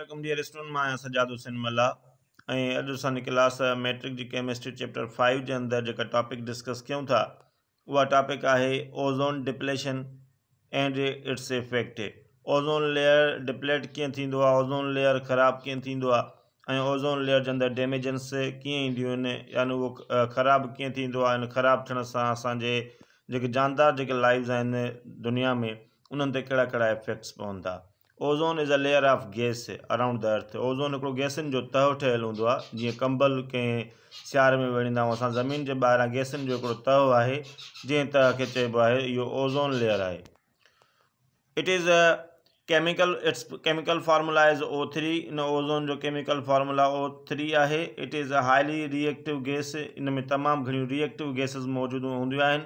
रकम dear student माँ सजाद हुसैन मला ऐं अॼु क्लास मैट्रिक जी केमिस्ट्री चैप्टर फाइव जे अंदरि जेका टॉपिक डिस्कस कयूं था, उहा टॉपिक आहे ozone depletion and its effect. Ozone layer deplete कीअं ओज़ोन लेयर ख़राबु कीअं थींदो ओज़ोन लेयर जे अंदरि डेमेजन्स कीअं ईंदियूं आहिनि, यानी उहो ख़राबु कीअं थींदो आहे जेके जानदार जेके लाइव्स दुनिया में, उन्हनि कहिड़ा कहिड़ा इफेक्ट्स पवनि था। Ozone is a layer of gas around the earth. Ozone हिकिड़ो गैसनि जो तह ठहियलु हूंदो आहे कंबल कंहिं सियारे में वेड़ींदा असां ज़मीन जे ॿाहिरां गैसनि जो तह आहे, जंहिं तह खे चइबो आहे, इहो ओज़ोन लेयर आहे। It is a chemical its chemical formula is O three in ozone जो केमिकल फार्मूला ओ थ्री आहे। It is a highly reactive gas in में तमामु घणियूं रिएक्टिव गैसिस मौजूदु हूंदियूं आहिनि।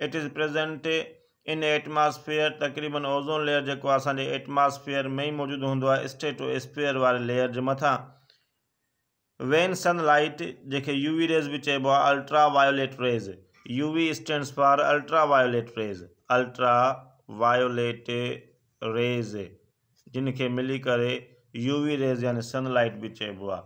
It is present in atmosphere तक़रीबन ओज़ोन लेयर आहे, असांजे एटमॉस्फेयर में ई मौजूदु हूंदो आहे, स्टेटोस्फेयर वारे लेयर जे मथां। वेन सनलाइट जंहिंखे यू वी रेज़ बि चइबो आहे ultra violet rays U V stands for ultra violet rays ultra violet rays जिन खे मिली करे यू वी रेज़ यानी सनलाइट बि चइबो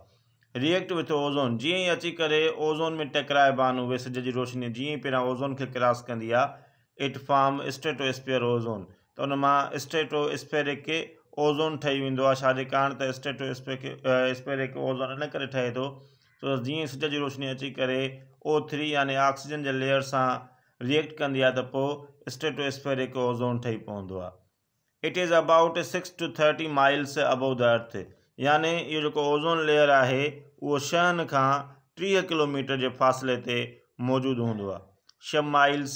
रिएक्ट विथ ओज़ोन जीअं ई अची करे ओज़ोन में टकराइबा आहिनि उहे सिज जी रोशनी, जीअं ई पहिरियाँ ओज़ोन खे क्रॉस कंदी आहे इट फॉर्म स्टेटोस्फेयर ओज़ोन त उन माँ स्टेटोस्फेरिक ओज़ोन ठही वेंदो आहे छाजे कारण त स्टेटोस्फेरिक ओज़ोन इन करे ठहे थो जीअं सिज जी रोशनी अची करे ओ थ्री यानी ऑक्सीजन जे लेयर सां रिएक्ट कंदी आहे त पोइ ओज़ोन ठही पवंदो it is about six to thirty miles above the earth यानी इहो जेको ओज़ोन लेयर आहे, उहो छहनि खां टीह किलोमीटर जे फ़ासिले ते मौजूदु हूंदो छह माइल्स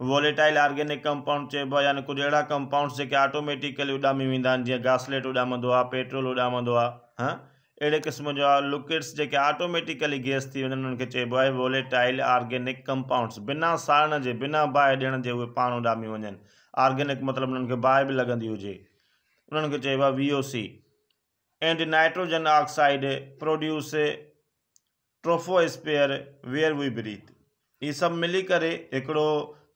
वॉलेटाइल ऑर्गेनिक कंपाउंड चइबो आहे यानी कुझु अहिड़ा कंपाउंड्स जेके ऑटोमेटिकली उॾामी वेंदा आहिनि जीअं घासलेट उॾामंदो पेट्रोल उॾामंदो आहे हा क़िस्म जा लिक्विड्स जेके ऑटोमेटिकली गैस थी वञनि उन्हनि खे चइबो ऑर्गेनिक कंपाउंड्स बिना साड़ण जे बिना बाहि ॾियण जे उहे पाण उॾामी वञनि ऑर्गेनिक मतिलबु उन्हनि खे बाहि बि लॻंदी हुजे उन्हनि V O C and nitrogen oxide produce troposphere where we breathe इहे सभु मिली करे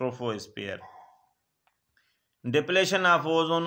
troposphere depletion of ozone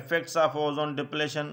effects of ozone depletion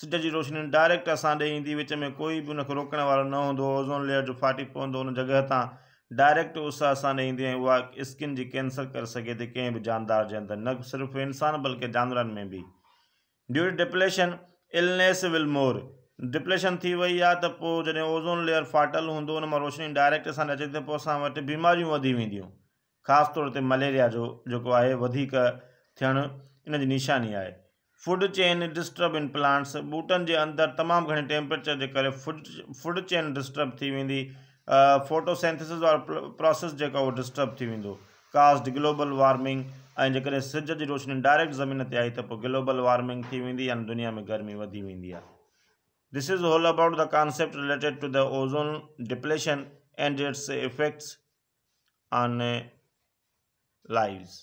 सिज जी रोशनी डायरेक्ट असां ॾे ईंदी, विच में कोई बि उनखे रोकण वारो न हूंदो, ओज़ोन लेयर जो फाटी पवंदो उन जॻह तां। डायरेक्ट उस असां ॾे ईंदी ऐं स्किन जी कैंसर करे सघे थी, कंहिं बि जानदार जे अंदरि, न सिर्फ़ु इंसान, बल्कि जानवरनि में बि। Due depletion illness will more. Depletion थी वई आहे त पोइ ओज़ोन लेयर फाटल उन माँ रोशनी डायरेक्ट असां अचे त पोइ असां तौर ते मलेरिया जो, जेको आहे, वधीक इन जी निशानी आहे। Food chain disturb in plants. ॿूटनि जे अंदरि तमामु घणे टेम्परेचर जे करे फ़ूड फ़ूड चेन डिस्टर्ब थी वेंदी। फोटोसेंथिसिस वारो प्रोसेस जेको उहो डिस्टर्ब थी वेंदो। कास्ट, ग्लोबल वार्मिंग ऐं सिज जी रोशनी डायरेक्ट ज़मीन ते आई त ग्लोबल वार्मिंग थी वेंदी या दुनिया में गर्मी वधी वेंदी this is all about the concept related to the ozone depletion and its effects on lives